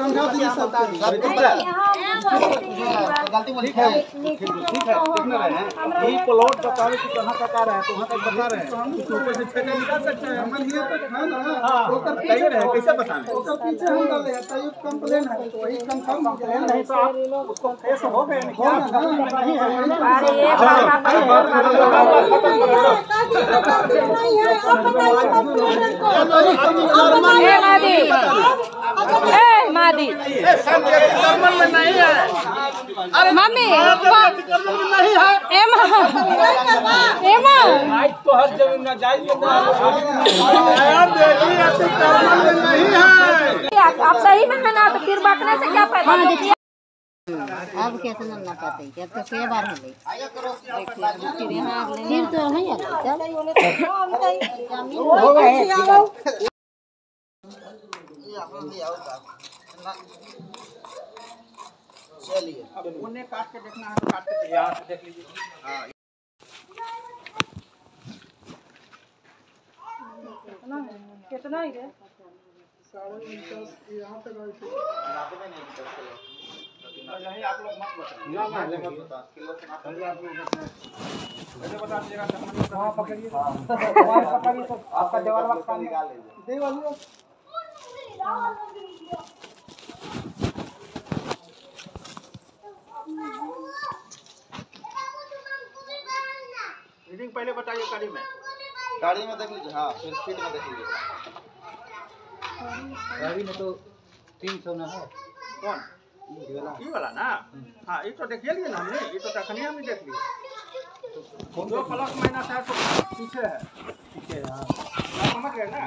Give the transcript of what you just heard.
समझा दिए सबको गलती बोली है ठीक है कितने रहे हैं ये प्लॉट बता रहे कि कहाँ तक आ रहे हैं तो वहाँ तक बता रहे हैं तो ऊपर से छेका निकाल सकते हैं हमन ये तक है ना ओकर कही पीछे रहे कैसे बताएँ ओकर पीछे हम डाले हैं तो ये कंप्लेन है तो वही कंफर्म हो गया नहीं तो आप उसको फेस हो गए नहीं क्या नहीं है अरे एक ए मादी ए मादी मम्मी नहीं है एमा। एमा तो हर ज़मीन ना जाइए नहीं है आप सही में है ना तो फिर बकने से क्या फ़ायदा? अब कितना ना पता है? अब तो कई बार हो गई। फिर तो है चल। हो गए चलिए। अब उन्हें काट के देखना है तो काट के यहाँ से देख लीजिए। हाँ। कितना ही? रे यहाँ तक आई थी। नहीं आप लोग मत बताइए बता दीजिएगा तो पकड़िए। पकड़िए तो आपका जवाब काम निकाल लीजिए। दे रीडिंग पहले बताइए गाड़ी में। गाड़ी में देख लीजिए हाँ फिर सीट में देख लीजिए। गाड़ी में तो तीन सौ ना है। कौन? ये वाला ना? हाँ ये तो देखिए लिए ना हमने ये तो तखनी हमने देख लिए। दो प्लस माइनस है तो पीछे है। ठीक है हाँ। समझ गए ना?